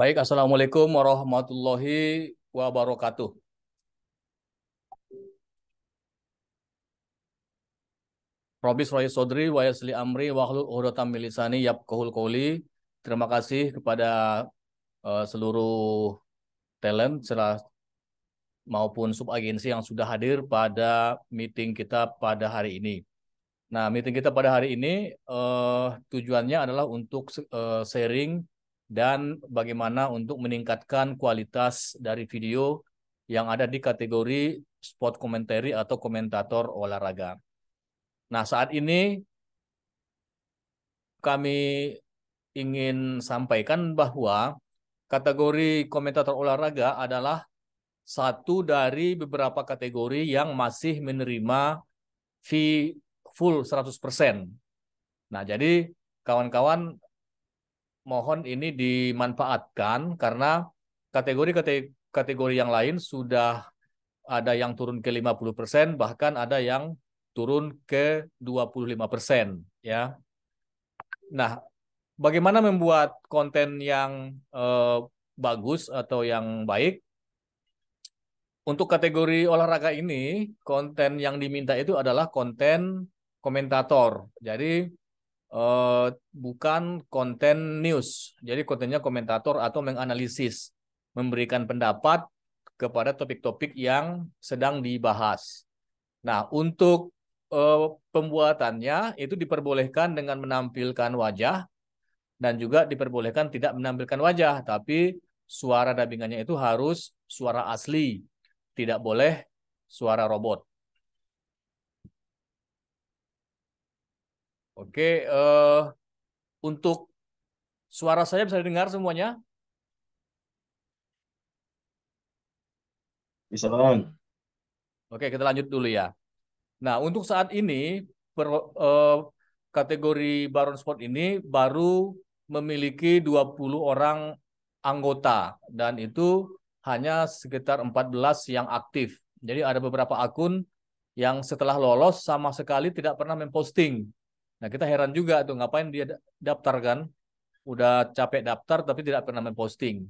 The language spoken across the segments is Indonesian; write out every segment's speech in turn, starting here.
Baik, Assalamualaikum warahmatullahi wabarakatuh. Robis Roy Sodri, wa yasli amri, wa hlul milisani, yabqahul qawli. Terima kasih kepada uh, seluruh talent serta maupun subagensi yang sudah hadir pada meeting kita pada hari ini. Nah, meeting kita pada hari ini uh, tujuannya adalah untuk uh, sharing dan bagaimana untuk meningkatkan kualitas dari video yang ada di kategori sport commentary atau komentator olahraga. Nah, saat ini kami ingin sampaikan bahwa kategori komentator olahraga adalah satu dari beberapa kategori yang masih menerima fee full 100%. Nah, jadi kawan-kawan mohon ini dimanfaatkan karena kategori-kategori yang lain sudah ada yang turun ke 50%, bahkan ada yang turun ke 25%. Ya. Nah, bagaimana membuat konten yang eh, bagus atau yang baik? Untuk kategori olahraga ini, konten yang diminta itu adalah konten komentator. Jadi uh, bukan konten news. Jadi kontennya komentator atau menganalisis, memberikan pendapat kepada topik-topik yang sedang dibahas. Nah, untuk uh, pembuatannya itu diperbolehkan dengan menampilkan wajah dan juga diperbolehkan tidak menampilkan wajah, tapi suara dubbingannya itu harus suara asli, tidak boleh suara robot. Oke, uh, untuk suara saya bisa didengar semuanya? Bisa bang. Oke, kita lanjut dulu ya. Nah, untuk saat ini per, uh, kategori Baron Sport ini baru memiliki 20 orang anggota dan itu hanya sekitar 14 yang aktif. Jadi ada beberapa akun yang setelah lolos sama sekali tidak pernah memposting Nah kita heran juga tuh ngapain dia daftar kan? Udah capek daftar tapi tidak pernah memposting.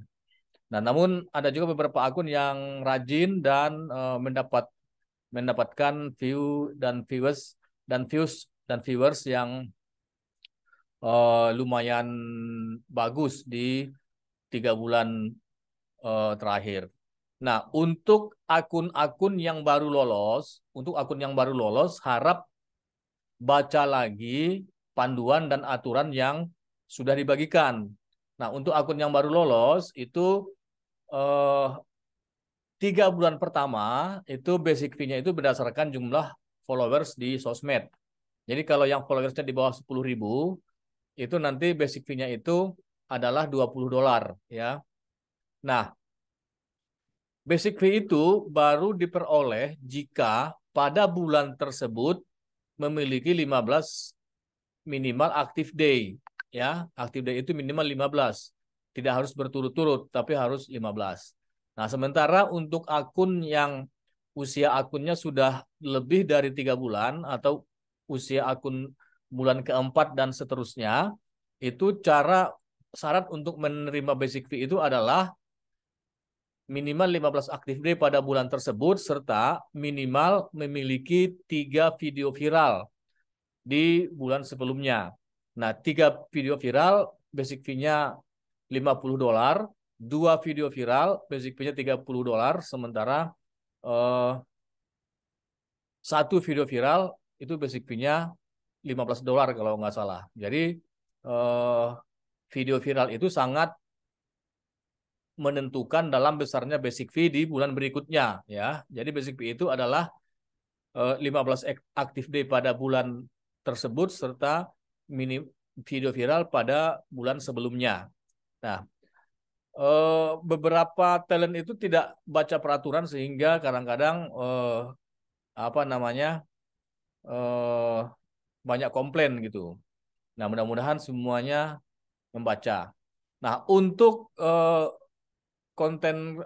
Nah namun ada juga beberapa akun yang rajin dan uh, mendapat mendapatkan view dan viewers dan views dan viewers yang uh, lumayan bagus di tiga bulan uh, terakhir. Nah, untuk akun-akun yang baru lolos, untuk akun yang baru lolos, harap baca lagi panduan dan aturan yang sudah dibagikan. Nah, untuk akun yang baru lolos itu eh, tiga bulan pertama itu basic fee-nya itu berdasarkan jumlah followers di sosmed. Jadi kalau yang followersnya di bawah 10 ribu, itu nanti basic fee-nya itu adalah 20 dolar ya. Nah, basic fee itu baru diperoleh jika pada bulan tersebut memiliki 15 minimal active day ya. Active day itu minimal 15. Tidak harus berturut-turut tapi harus 15. Nah, sementara untuk akun yang usia akunnya sudah lebih dari tiga bulan atau usia akun bulan keempat dan seterusnya, itu cara syarat untuk menerima basic fee itu adalah minimal 15 aktif day pada bulan tersebut serta minimal memiliki tiga video viral di bulan sebelumnya. Nah, tiga video viral basic fee-nya 50 dolar, dua video viral basic fee-nya 30 dolar, sementara eh, satu video viral itu basic fee-nya 15 dolar kalau nggak salah. Jadi eh, video viral itu sangat menentukan dalam besarnya basic fee di bulan berikutnya ya. Jadi basic fee itu adalah 15 eh, aktif day pada bulan tersebut serta mini video viral pada bulan sebelumnya. Nah, eh, beberapa talent itu tidak baca peraturan sehingga kadang-kadang eh, apa namanya banyak komplain gitu. Nah, mudah-mudahan semuanya membaca. Nah, untuk konten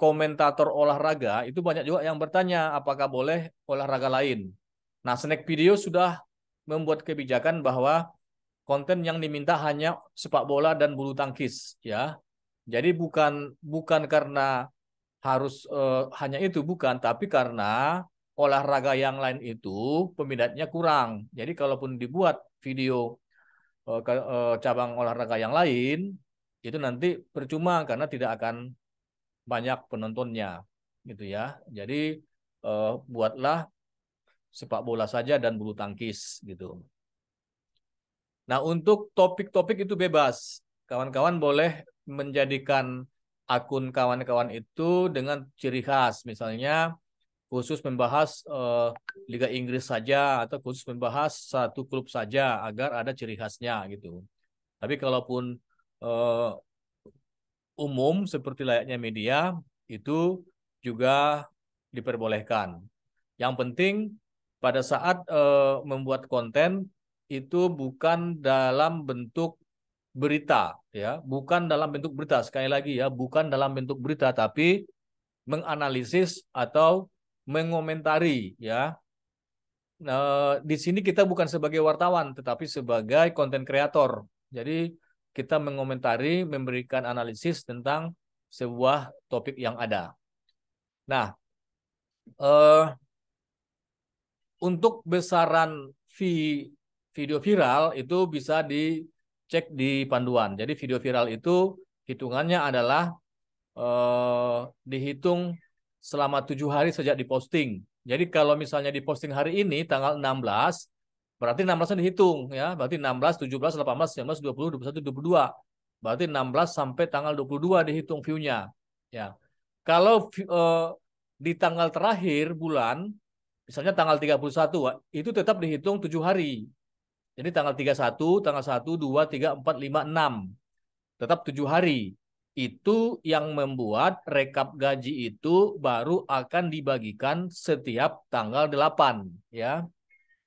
komentator olahraga itu banyak juga yang bertanya apakah boleh olahraga lain. Nah, Snack Video sudah membuat kebijakan bahwa konten yang diminta hanya sepak bola dan bulu tangkis ya. Jadi bukan bukan karena harus uh, hanya itu bukan, tapi karena olahraga yang lain itu peminatnya kurang. Jadi kalaupun dibuat video uh, ke, uh, cabang olahraga yang lain itu nanti percuma karena tidak akan banyak penontonnya gitu ya. Jadi uh, buatlah sepak bola saja dan bulu tangkis gitu. Nah, untuk topik-topik itu bebas. Kawan-kawan boleh menjadikan akun kawan-kawan itu dengan ciri khas. Misalnya khusus membahas uh, Liga Inggris saja atau khusus membahas satu klub saja agar ada ciri khasnya gitu. Tapi kalaupun uh, umum seperti layaknya media itu juga diperbolehkan. Yang penting pada saat uh, membuat konten itu bukan dalam bentuk berita ya, bukan dalam bentuk berita sekali lagi ya, bukan dalam bentuk berita tapi menganalisis atau mengomentari ya. Nah, di sini kita bukan sebagai wartawan tetapi sebagai konten kreator. Jadi kita mengomentari, memberikan analisis tentang sebuah topik yang ada. Nah, eh, untuk besaran fee video viral itu bisa dicek di panduan. Jadi video viral itu hitungannya adalah eh, dihitung selama tujuh hari sejak diposting. Jadi kalau misalnya diposting hari ini tanggal 16, berarti 16 dihitung ya. Berarti 16, 17, 18, 19, 20, 21, 22. Berarti 16 sampai tanggal 22 dihitung view-nya. Ya. Kalau eh, di tanggal terakhir bulan, misalnya tanggal 31, itu tetap dihitung tujuh hari. Jadi tanggal 31, tanggal 1, 2, 3, 4, 5, 6. Tetap 7 hari. Itu yang membuat rekap gaji itu baru akan dibagikan setiap tanggal 8. ya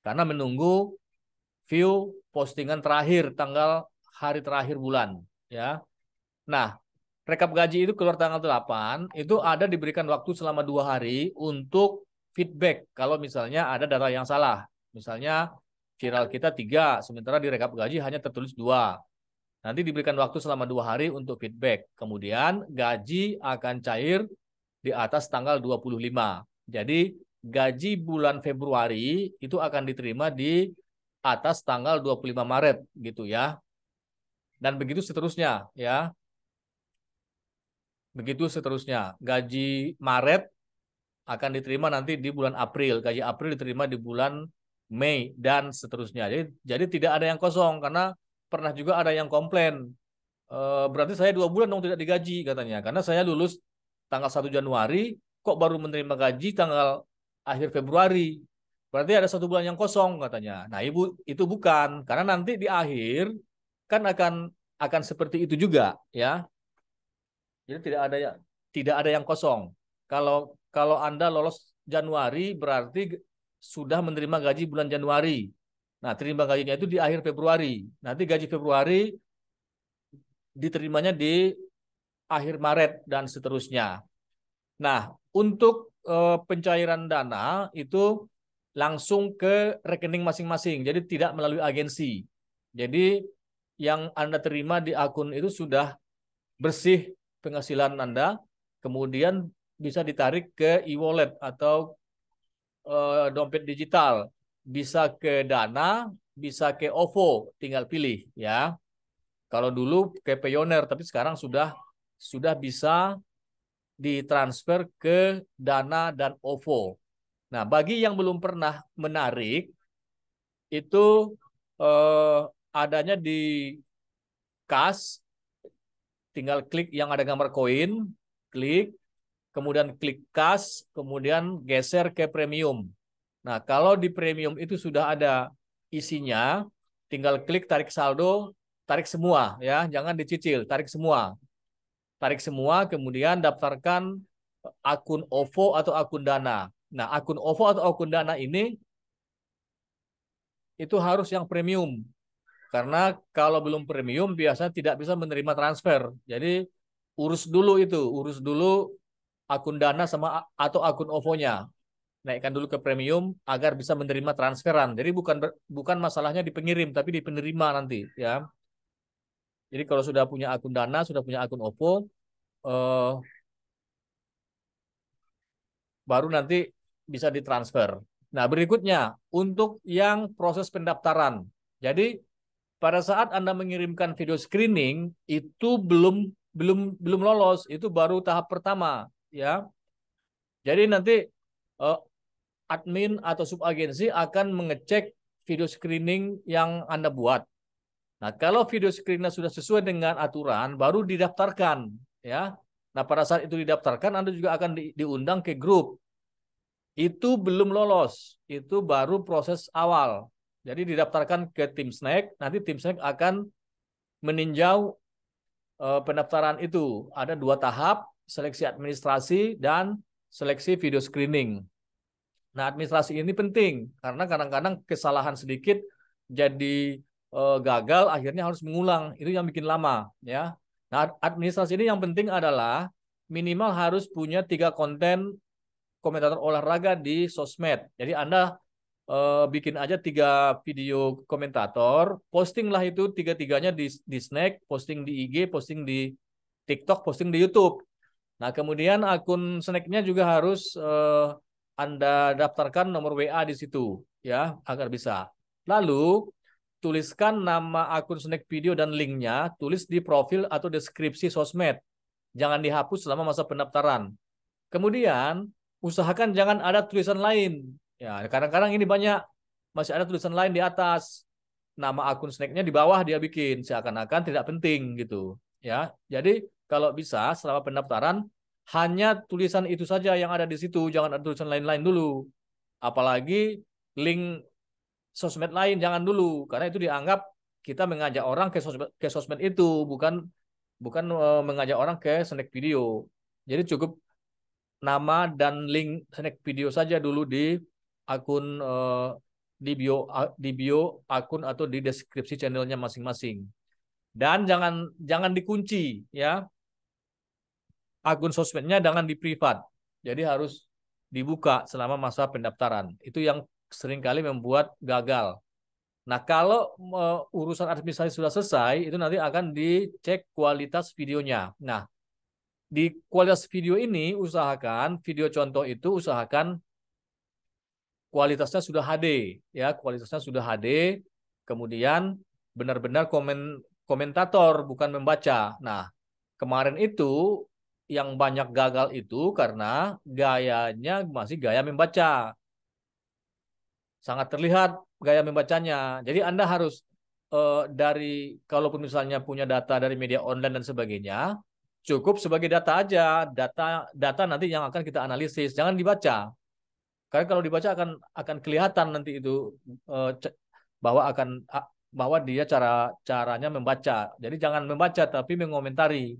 Karena menunggu view postingan terakhir, tanggal hari terakhir bulan. ya Nah, rekap gaji itu keluar tanggal 8, itu ada diberikan waktu selama dua hari untuk feedback kalau misalnya ada data yang salah. Misalnya viral kita tiga, sementara di rekap gaji hanya tertulis dua. Nanti diberikan waktu selama dua hari untuk feedback. Kemudian gaji akan cair di atas tanggal 25. Jadi gaji bulan Februari itu akan diterima di atas tanggal 25 Maret gitu ya. Dan begitu seterusnya ya. Begitu seterusnya. Gaji Maret akan diterima nanti di bulan April. Gaji April diterima di bulan Mei dan seterusnya. Jadi jadi tidak ada yang kosong karena pernah juga ada yang komplain. E, berarti saya dua bulan dong tidak digaji katanya karena saya lulus tanggal 1 Januari kok baru menerima gaji tanggal akhir Februari. Berarti ada satu bulan yang kosong katanya. Nah ibu itu bukan karena nanti di akhir kan akan akan seperti itu juga ya. Jadi tidak ada ya tidak ada yang kosong. Kalau kalau anda lolos Januari berarti sudah menerima gaji bulan Januari. Nah, terima gajinya itu di akhir Februari. Nanti gaji Februari diterimanya di akhir Maret dan seterusnya. Nah, untuk e, pencairan dana itu langsung ke rekening masing-masing. Jadi tidak melalui agensi. Jadi yang Anda terima di akun itu sudah bersih penghasilan Anda, kemudian bisa ditarik ke e-wallet atau uh, dompet digital, bisa ke Dana, bisa ke OVO, tinggal pilih ya. Kalau dulu ke Pioneer, tapi sekarang sudah sudah bisa ditransfer ke Dana dan OVO. Nah, bagi yang belum pernah menarik, itu eh, adanya di kas, tinggal klik yang ada gambar koin, klik, kemudian klik kas, kemudian geser ke premium. Nah, kalau di premium itu sudah ada isinya, tinggal klik tarik saldo, tarik semua ya, jangan dicicil, tarik semua. Tarik semua, kemudian daftarkan akun OVO atau akun Dana. Nah, akun OVO atau akun Dana ini itu harus yang premium. Karena kalau belum premium biasanya tidak bisa menerima transfer. Jadi urus dulu itu, urus dulu akun Dana sama atau akun OVO-nya. Naikkan dulu ke premium agar bisa menerima transferan. Jadi bukan bukan masalahnya di pengirim tapi di penerima nanti ya. Jadi kalau sudah punya akun Dana, sudah punya akun OVO, eh, baru nanti bisa ditransfer. Nah, berikutnya untuk yang proses pendaftaran. Jadi pada saat Anda mengirimkan video screening itu belum belum belum lolos, itu baru tahap pertama, ya. Jadi nanti eh, admin atau subagensi akan mengecek video screening yang Anda buat. Nah, kalau video screeningnya sudah sesuai dengan aturan, baru didaftarkan, ya. Nah, pada saat itu didaftarkan, Anda juga akan di, diundang ke grup. Itu belum lolos, itu baru proses awal. Jadi didaftarkan ke tim snack, nanti tim snack akan meninjau uh, pendaftaran itu. Ada dua tahap, seleksi administrasi dan seleksi video screening. Nah, administrasi ini penting karena kadang-kadang kesalahan sedikit jadi uh, gagal, akhirnya harus mengulang. Itu yang bikin lama, ya. Nah, administrasi ini yang penting adalah minimal harus punya tiga konten komentator olahraga di sosmed. Jadi Anda uh, bikin aja tiga video komentator, postinglah itu tiga-tiganya di, di Snack, posting di IG, posting di TikTok, posting di YouTube. Nah, kemudian akun Snacknya juga harus uh, Anda daftarkan nomor WA di situ, ya, agar bisa. Lalu, tuliskan nama akun Snack Video dan linknya, tulis di profil atau deskripsi sosmed. Jangan dihapus selama masa pendaftaran. Kemudian, usahakan jangan ada tulisan lain. Ya, kadang-kadang ini banyak masih ada tulisan lain di atas. Nama akun snacknya di bawah dia bikin seakan-akan tidak penting gitu. Ya, jadi kalau bisa selama pendaftaran hanya tulisan itu saja yang ada di situ, jangan ada tulisan lain-lain dulu. Apalagi link sosmed lain jangan dulu karena itu dianggap kita mengajak orang ke sosmed, ke sosmed itu bukan bukan uh, mengajak orang ke snack video. Jadi cukup nama dan link snack video saja dulu di akun uh, di bio di bio akun atau di deskripsi channelnya masing-masing. Dan jangan jangan dikunci ya. Akun sosmednya jangan di privat. Jadi harus dibuka selama masa pendaftaran. Itu yang sering kali membuat gagal. Nah, kalau uh, urusan administrasi sudah selesai, itu nanti akan dicek kualitas videonya. Nah, di kualitas video ini usahakan video contoh itu usahakan kualitasnya sudah HD ya, kualitasnya sudah HD. Kemudian benar-benar komen komentator bukan membaca. Nah, kemarin itu yang banyak gagal itu karena gayanya masih gaya membaca sangat terlihat gaya membacanya. Jadi Anda harus uh, dari kalaupun misalnya punya data dari media online dan sebagainya, cukup sebagai data aja, data data nanti yang akan kita analisis, jangan dibaca. Karena kalau dibaca akan akan kelihatan nanti itu uh, bahwa akan bahwa dia cara caranya membaca. Jadi jangan membaca tapi mengomentari.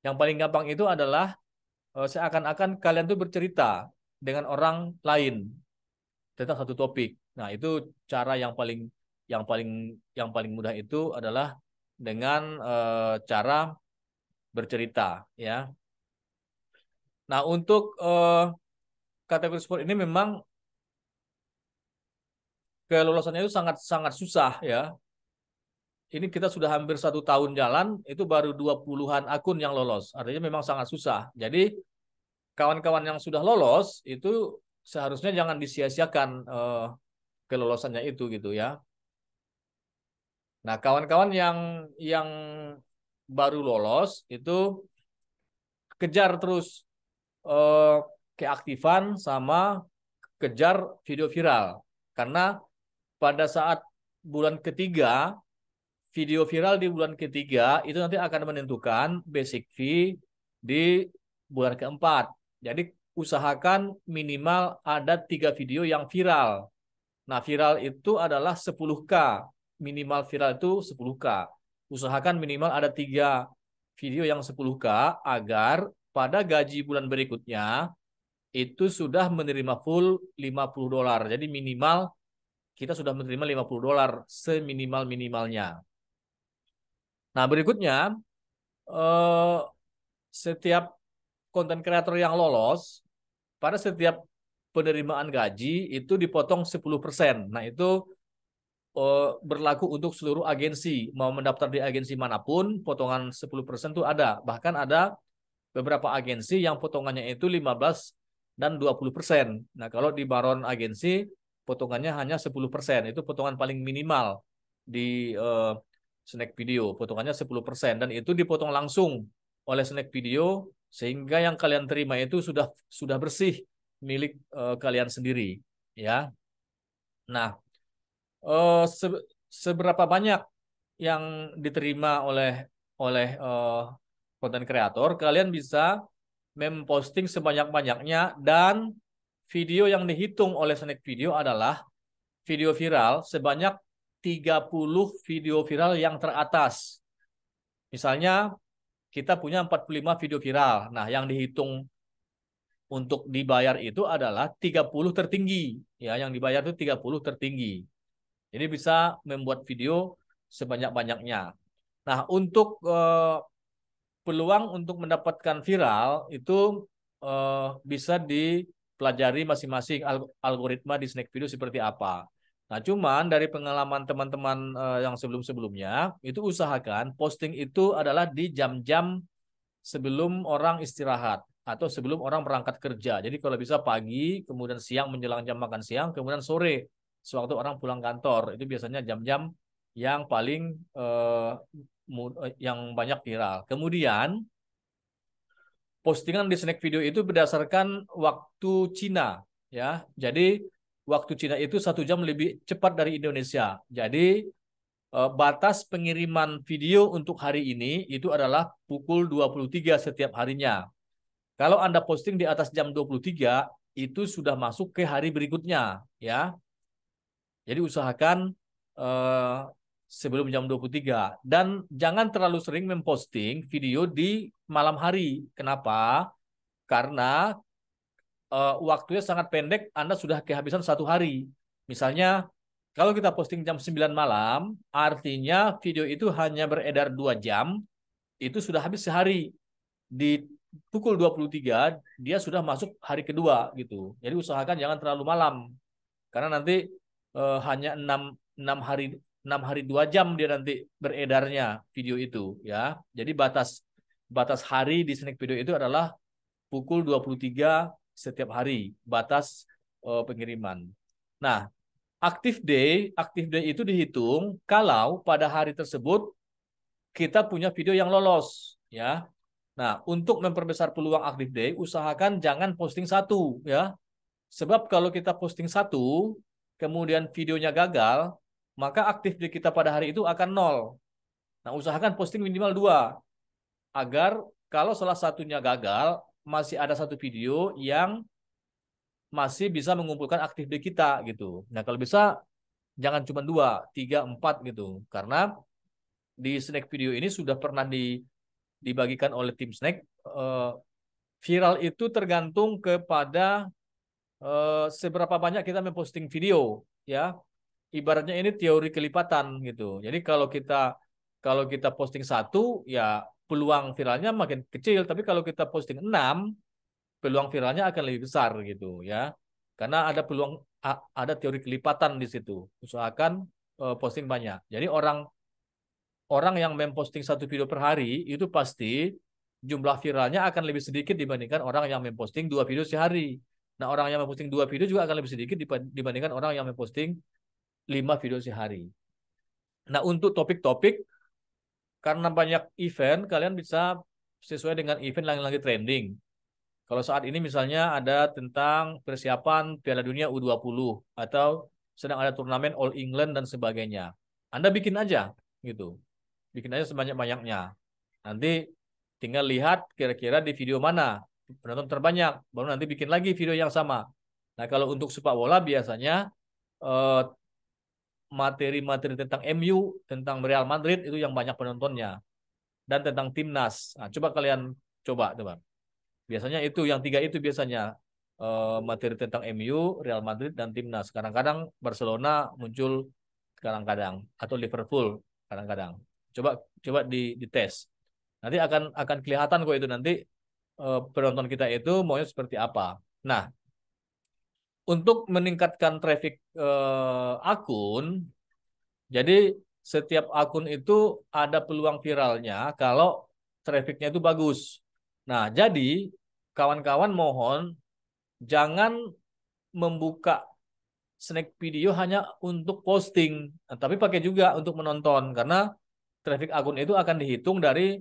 Yang paling gampang itu adalah uh, seakan-akan kalian tuh bercerita dengan orang lain tentang satu topik. Nah, itu cara yang paling yang paling yang paling mudah itu adalah dengan e, cara bercerita, ya. Nah, untuk e, kategori sport ini memang kelolosannya itu sangat sangat susah, ya. Ini kita sudah hampir satu tahun jalan, itu baru dua puluhan akun yang lolos. Artinya memang sangat susah. Jadi kawan-kawan yang sudah lolos itu seharusnya jangan disia-siakan uh, kelolosannya itu gitu ya. Nah, kawan-kawan yang yang baru lolos itu kejar terus uh, keaktifan sama kejar video viral. Karena pada saat bulan ketiga, video viral di bulan ketiga itu nanti akan menentukan basic fee di bulan keempat. Jadi usahakan minimal ada tiga video yang viral. Nah, viral itu adalah 10K. Minimal viral itu 10K. Usahakan minimal ada tiga video yang 10K agar pada gaji bulan berikutnya itu sudah menerima full 50 dolar. Jadi minimal kita sudah menerima 50 dolar seminimal-minimalnya. Nah, berikutnya eh, setiap konten kreator yang lolos pada setiap penerimaan gaji itu dipotong 10%. Nah, itu uh, berlaku untuk seluruh agensi. Mau mendaftar di agensi mana pun, potongan 10% itu ada. Bahkan ada beberapa agensi yang potongannya itu 15 dan 20%. Nah, kalau di Baron agensi potongannya hanya 10%. Itu potongan paling minimal di uh, Snack Video. Potongannya 10% dan itu dipotong langsung oleh Snack Video sehingga yang kalian terima itu sudah sudah bersih milik uh, kalian sendiri, ya. Nah, uh, se seberapa banyak yang diterima oleh oleh konten uh, kreator, kalian bisa memposting sebanyak-banyaknya dan video yang dihitung oleh Snack Video adalah video viral sebanyak 30 video viral yang teratas. Misalnya kita punya 45 video viral. Nah, yang dihitung untuk dibayar itu adalah 30 tertinggi. Ya, yang dibayar itu 30 tertinggi. Jadi bisa membuat video sebanyak-banyaknya. Nah, untuk eh, peluang untuk mendapatkan viral itu eh, bisa dipelajari masing-masing algoritma di Snack Video seperti apa. Nah, cuman dari pengalaman teman-teman eh, yang sebelum-sebelumnya, itu usahakan posting itu adalah di jam-jam sebelum orang istirahat atau sebelum orang berangkat kerja. Jadi kalau bisa pagi, kemudian siang menjelang jam makan siang, kemudian sore sewaktu orang pulang kantor. Itu biasanya jam-jam yang paling eh, yang banyak viral. Kemudian postingan di snack video itu berdasarkan waktu Cina ya. Jadi waktu Cina itu satu jam lebih cepat dari Indonesia. Jadi eh, batas pengiriman video untuk hari ini itu adalah pukul 23 setiap harinya. Kalau Anda posting di atas jam 23 itu sudah masuk ke hari berikutnya ya. Jadi usahakan eh, sebelum jam 23 dan jangan terlalu sering memposting video di malam hari. Kenapa? Karena eh, waktunya sangat pendek, Anda sudah kehabisan satu hari. Misalnya kalau kita posting jam 9 malam, artinya video itu hanya beredar dua jam, itu sudah habis sehari. Di pukul 23 dia sudah masuk hari kedua gitu. Jadi usahakan jangan terlalu malam. Karena nanti uh, hanya enam enam hari enam hari dua jam dia nanti beredarnya video itu ya. Jadi batas batas hari di snack video itu adalah pukul 23 setiap hari batas uh, pengiriman. Nah, active day, active day itu dihitung kalau pada hari tersebut kita punya video yang lolos ya. Nah, untuk memperbesar peluang active day, usahakan jangan posting satu ya. Sebab kalau kita posting satu, kemudian videonya gagal, maka aktif di kita pada hari itu akan nol. Nah, usahakan posting minimal dua, agar kalau salah satunya gagal, masih ada satu video yang masih bisa mengumpulkan aktif di kita gitu. Nah, kalau bisa jangan cuma dua, tiga, empat gitu, karena di snack video ini sudah pernah di, dibagikan oleh tim snack. Uh, viral itu tergantung kepada uh, seberapa banyak kita memposting video ya ibaratnya ini teori kelipatan gitu jadi kalau kita kalau kita posting satu ya peluang viralnya makin kecil tapi kalau kita posting enam peluang viralnya akan lebih besar gitu ya. Karena ada peluang ada teori kelipatan di situ. Usahakan uh, posting banyak. Jadi orang orang yang memposting satu video per hari itu pasti jumlah viralnya akan lebih sedikit dibandingkan orang yang memposting dua video sehari. Nah, orang yang memposting dua video juga akan lebih sedikit dibandingkan orang yang memposting lima video sehari. Nah, untuk topik-topik, karena banyak event, kalian bisa sesuai dengan event yang lagi trending. Kalau saat ini misalnya ada tentang persiapan Piala Dunia U20 atau sedang ada turnamen All England dan sebagainya. Anda bikin aja gitu. Bikin aja sebanyak-banyaknya. Nanti tinggal lihat kira-kira di video mana penonton terbanyak, baru nanti bikin lagi video yang sama. Nah, kalau untuk sepak bola biasanya eh, materi-materi tentang MU, tentang Real Madrid itu yang banyak penontonnya. Dan tentang timnas. Nah, coba kalian coba, coba. Biasanya itu yang tiga itu biasanya eh, materi tentang MU, Real Madrid dan timnas. Kadang-kadang Barcelona muncul kadang-kadang atau Liverpool kadang-kadang. Coba coba di dites. Nanti akan akan kelihatan kok itu nanti Eh, penonton kita itu maunya seperti apa. Nah, untuk meningkatkan traffic uh, akun, Jadi setiap akun itu ada peluang viralnya kalau trafficnya itu bagus. Nah, jadi kawan-kawan mohon jangan membuka snack video hanya untuk posting, tapi pakai juga untuk menonton karena traffic akun itu akan dihitung dari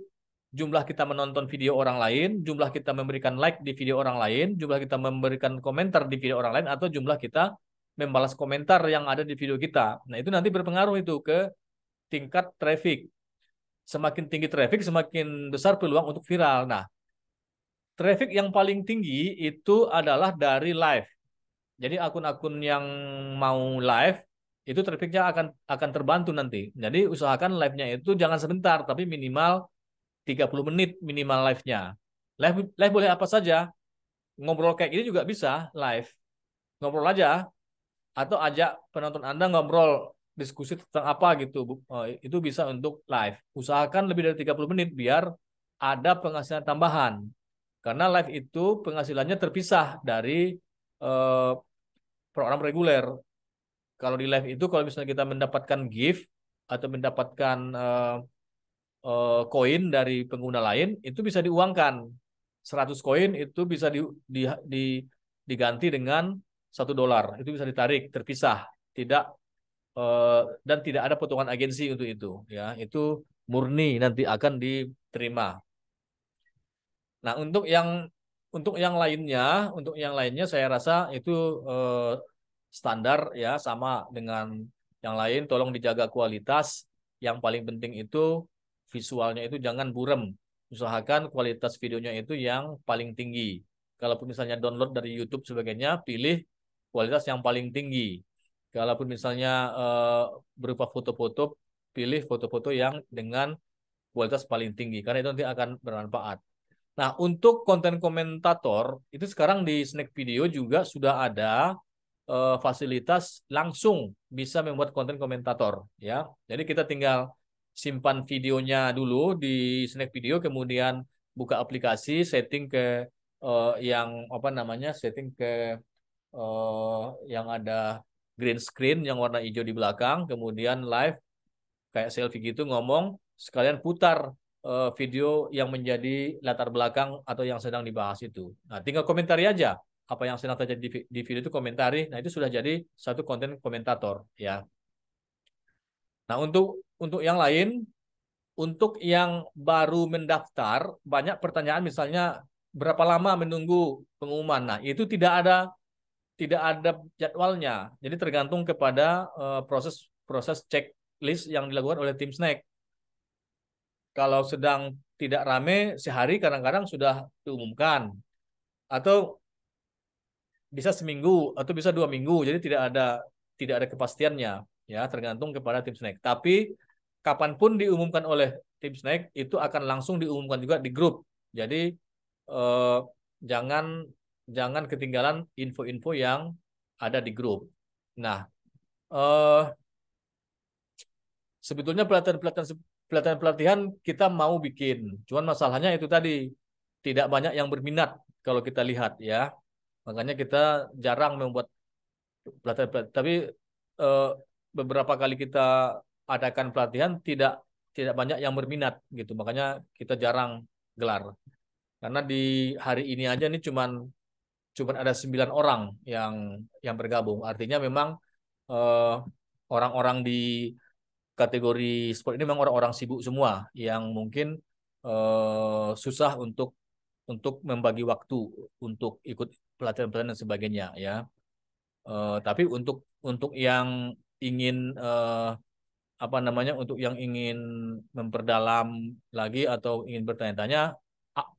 jumlah kita menonton video orang lain, jumlah kita memberikan like di video orang lain, jumlah kita memberikan komentar di video orang lain, atau jumlah kita membalas komentar yang ada di video kita. Nah, itu nanti berpengaruh itu ke tingkat traffic. Semakin tinggi traffic, semakin besar peluang untuk viral. Nah, traffic yang paling tinggi itu adalah dari live. Jadi akun-akun yang mau live itu trafficnya akan akan terbantu nanti. Jadi usahakan live-nya itu jangan sebentar, tapi minimal 30 menit minimal live-nya. Live, live boleh apa saja. Ngobrol kayak gini juga bisa live. Ngobrol aja. Atau ajak penonton Anda ngobrol diskusi tentang apa gitu. Oh, itu bisa untuk live. Usahakan lebih dari 30 menit biar ada penghasilan tambahan. Karena live itu penghasilannya terpisah dari eh, program reguler. Kalau di live itu kalau misalnya kita mendapatkan gift atau mendapatkan eh, Eh, koin dari pengguna lain itu bisa diuangkan. 100 koin itu bisa di, di, di, diganti dengan satu dolar. Itu bisa ditarik terpisah, tidak uh, dan tidak ada potongan agensi untuk itu. Ya, itu murni nanti akan diterima. Nah, untuk yang untuk yang lainnya, untuk yang lainnya saya rasa itu uh, standar ya sama dengan yang lain. Tolong dijaga kualitas. Yang paling penting itu visualnya itu jangan burem. Usahakan kualitas videonya itu yang paling tinggi. Kalaupun misalnya download dari YouTube sebagainya, pilih kualitas yang paling tinggi. Kalaupun misalnya uh, berupa foto-foto, pilih foto-foto yang dengan kualitas paling tinggi karena itu nanti akan bermanfaat. Nah, untuk konten komentator itu sekarang di Snack Video juga sudah ada uh, fasilitas langsung bisa membuat konten komentator ya. Jadi kita tinggal simpan videonya dulu di Snack Video, kemudian buka aplikasi, setting ke uh, yang apa namanya, setting ke uh, yang ada green screen yang warna hijau di belakang, kemudian live kayak selfie gitu ngomong, sekalian putar uh, video yang menjadi latar belakang atau yang sedang dibahas itu. Nah, tinggal komentari aja apa yang sedang terjadi di, di video itu komentari. Nah, itu sudah jadi satu konten komentator ya. Nah, untuk untuk yang lain, untuk yang baru mendaftar, banyak pertanyaan misalnya berapa lama menunggu pengumuman. Nah, itu tidak ada tidak ada jadwalnya. Jadi tergantung kepada uh, proses proses checklist yang dilakukan oleh tim snack. Kalau sedang tidak rame sehari kadang-kadang sudah diumumkan atau bisa seminggu atau bisa dua minggu. Jadi tidak ada tidak ada kepastiannya ya tergantung kepada tim snack. Tapi kapan pun diumumkan oleh tim snack itu akan langsung diumumkan juga di grup. Jadi eh, jangan jangan ketinggalan info-info yang ada di grup. Nah, eh, sebetulnya pelatihan-pelatihan pelatihan-pelatihan kita mau bikin, cuman masalahnya itu tadi tidak banyak yang berminat kalau kita lihat ya. Makanya kita jarang membuat pelatihan-pelatihan. Tapi eh, beberapa kali kita adakan pelatihan tidak tidak banyak yang berminat gitu. Makanya kita jarang gelar. Karena di hari ini aja nih cuman cuman ada sembilan orang yang yang bergabung. Artinya memang eh, orang-orang di kategori sport ini memang orang-orang sibuk semua yang mungkin eh, susah untuk untuk membagi waktu untuk ikut pelatihan-pelatihan dan sebagainya ya. Eh, tapi untuk untuk yang ingin eh, apa namanya untuk yang ingin memperdalam lagi atau ingin bertanya-tanya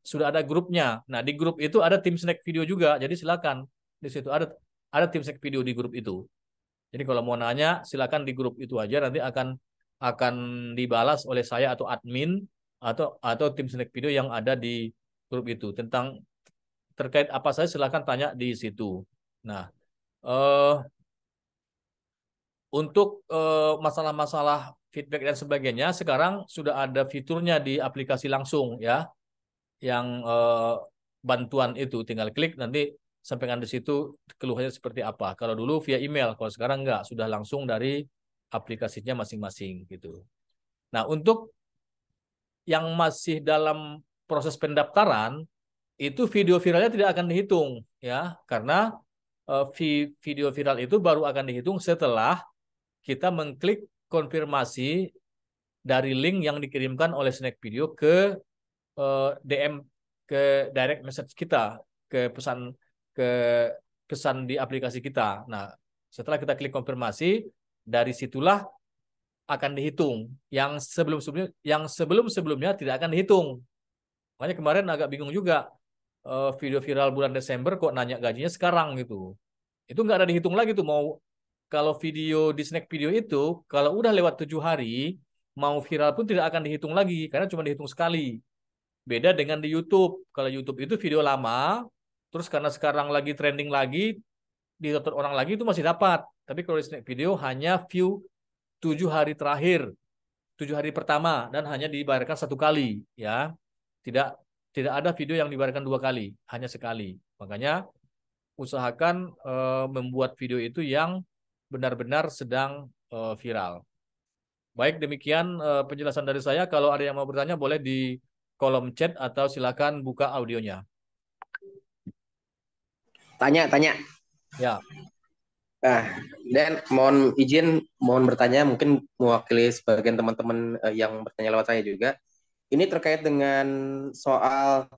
sudah ada grupnya. Nah di grup itu ada tim snack video juga. Jadi silakan di situ ada ada tim snack video di grup itu. Jadi kalau mau nanya silakan di grup itu aja nanti akan akan dibalas oleh saya atau admin atau atau tim snack video yang ada di grup itu tentang terkait apa saja silakan tanya di situ. Nah, eh, untuk eh, masalah-masalah feedback dan sebagainya, sekarang sudah ada fiturnya di aplikasi langsung ya, yang uh, bantuan itu tinggal klik nanti sampaikan di situ keluhannya seperti apa. Kalau dulu via email, kalau sekarang enggak, sudah langsung dari aplikasinya masing-masing gitu. Nah, untuk yang masih dalam proses pendaftaran itu video viralnya tidak akan dihitung ya karena uh, video viral itu baru akan dihitung setelah kita mengklik konfirmasi dari link yang dikirimkan oleh Snack Video ke uh, eh, DM ke direct message kita ke pesan ke pesan di aplikasi kita. Nah, setelah kita klik konfirmasi dari situlah akan dihitung. Yang sebelum-sebelumnya yang sebelum-sebelumnya tidak akan dihitung. Makanya kemarin agak bingung juga uh, video viral bulan Desember kok nanya gajinya sekarang gitu. Itu nggak ada dihitung lagi tuh mau kalau video di snack video itu kalau udah lewat tujuh hari mau viral pun tidak akan dihitung lagi karena cuma dihitung sekali. Beda dengan di YouTube. Kalau YouTube itu video lama, terus karena sekarang lagi trending lagi, ditonton orang lagi itu masih dapat. Tapi kalau di snack video hanya view tujuh hari terakhir, tujuh hari pertama dan hanya dibayarkan satu kali, ya. Tidak tidak ada video yang dibayarkan dua kali, hanya sekali. Makanya usahakan e, membuat video itu yang benar-benar sedang e, viral. Baik demikian e, penjelasan dari saya. Kalau ada yang mau bertanya boleh di kolom chat atau silakan buka audionya. Tanya, tanya. Ya. Nah, dan mohon izin, mohon bertanya, mungkin mewakili sebagian teman-teman uh, yang bertanya lewat saya juga. Ini terkait dengan soal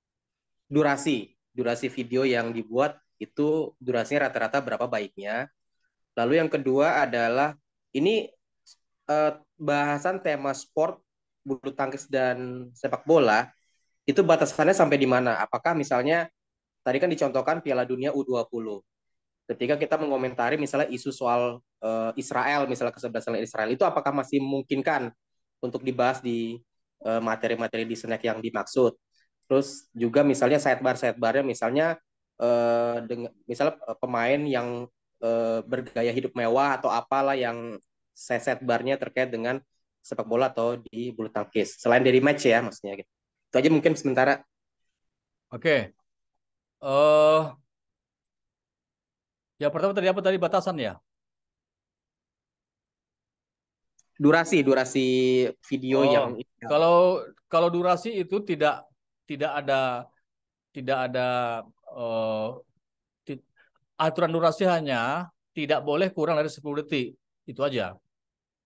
durasi, durasi video yang dibuat itu durasinya rata-rata berapa baiknya. Lalu yang kedua adalah ini uh, bahasan tema sport bulu tangkis dan sepak bola itu batasannya sampai di mana? Apakah misalnya tadi kan dicontohkan Piala Dunia U20 ketika kita mengomentari misalnya isu soal uh, Israel, misalnya kesebelasan Israel, itu apakah masih memungkinkan untuk dibahas di eh, materi-materi di snack yang dimaksud? Terus juga misalnya sidebar sidebarnya misalnya uh, dengan misalnya pemain yang uh, bergaya hidup mewah atau apalah yang sidebarnya terkait dengan sepak bola atau di bulu tangkis. Selain dari match ya maksudnya gitu. Itu aja mungkin sementara. Oke. Okay. Uh, Ya pertama tadi apa tadi batasan ya? Durasi, durasi video oh, yang kalau kalau durasi itu tidak tidak ada tidak ada uh, aturan durasi hanya tidak boleh kurang dari 10 detik itu aja.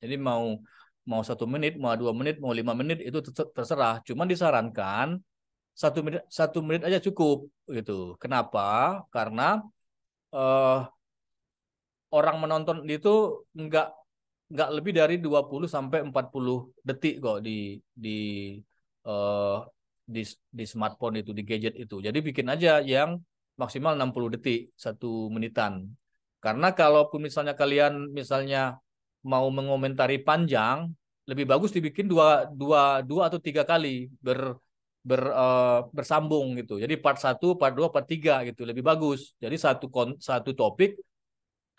Jadi mau mau satu menit, mau dua menit, mau lima menit itu terserah. Cuman disarankan satu menit satu menit aja cukup gitu. Kenapa? Karena uh, orang menonton itu nggak nggak lebih dari 20 sampai 40 detik kok di di uh, di di smartphone itu di gadget itu. Jadi bikin aja yang maksimal 60 detik satu menitan. Karena kalaupun misalnya kalian misalnya mau mengomentari panjang, lebih bagus dibikin dua dua dua atau tiga kali ber ber, uh, bersambung gitu. Jadi part 1, part 2, part 3 gitu lebih bagus. Jadi satu satu topik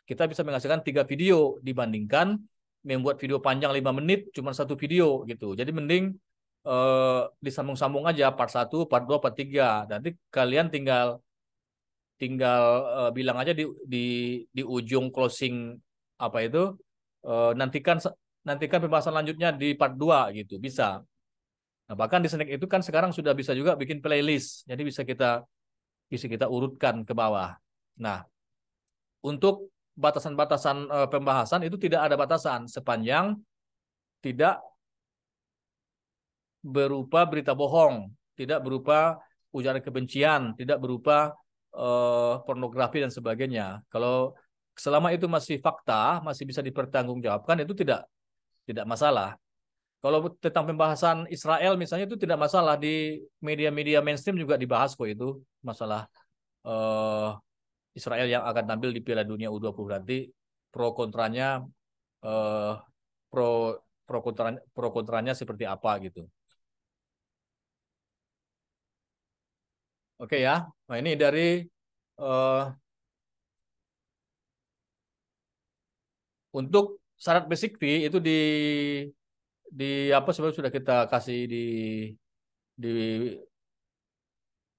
kita bisa menghasilkan tiga video dibandingkan membuat video panjang lima menit cuma satu video gitu. Jadi mending uh, disambung-sambung aja part 1, part 2, part 3. Nanti kalian tinggal tinggal uh, bilang aja di di di ujung closing apa itu uh, nantikan nantikan pembahasan lanjutnya di part 2 gitu. Bisa. Nah, bahkan di Snack itu kan sekarang sudah bisa juga bikin playlist. Jadi bisa kita bisa kita urutkan ke bawah. Nah, untuk batasan-batasan uh, pembahasan itu tidak ada batasan sepanjang tidak berupa berita bohong, tidak berupa ujaran kebencian, tidak berupa uh, pornografi dan sebagainya. Kalau selama itu masih fakta, masih bisa dipertanggungjawabkan itu tidak tidak masalah. Kalau tentang pembahasan Israel misalnya itu tidak masalah di media-media mainstream juga dibahas kok itu masalah uh, Israel yang akan tampil di Piala Dunia U20 nanti pro kontranya uh, pro pro kontranya pro kontranya seperti apa gitu. Oke ya. Nah, ini dari uh, untuk syarat basic fee itu di di apa sebenarnya sudah kita kasih di di